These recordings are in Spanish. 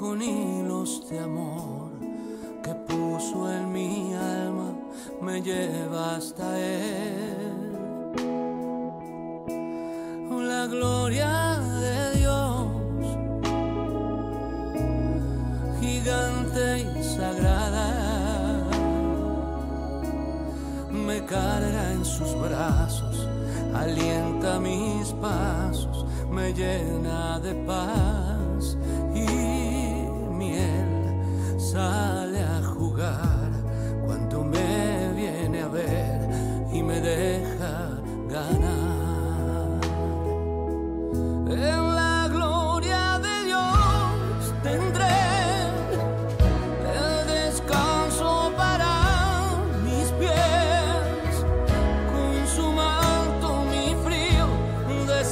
con hilos de amor que puso en mi alma, me lleva hasta él. La gloria de Dios, gigante y sagrada, me carga en sus brazos, alienta mis pasos, me llena de paz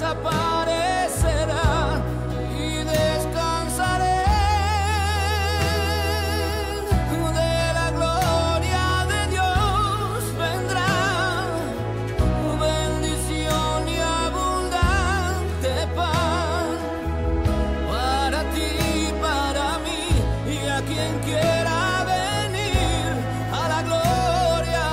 desaparecerá y descansaré. De la gloria de Dios vendrá bendición y abundante pan para ti, para mí y a quien quiera venir a la gloria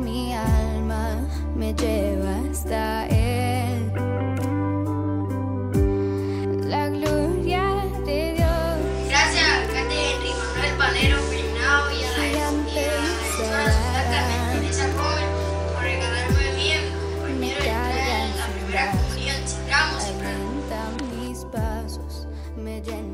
mi alma me lleva hasta Él. La gloria de Dios. Gracias al alcalde Henry Manuel Valero Peinado y a la directora Sutaca Teresa Gómez por regalarme bien primero entrar en la primera comunión. Citamos y mis pasos, me llena